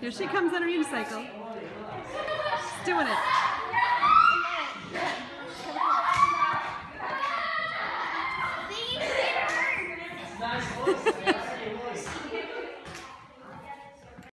Here she comes on her unicycle. She's doing it.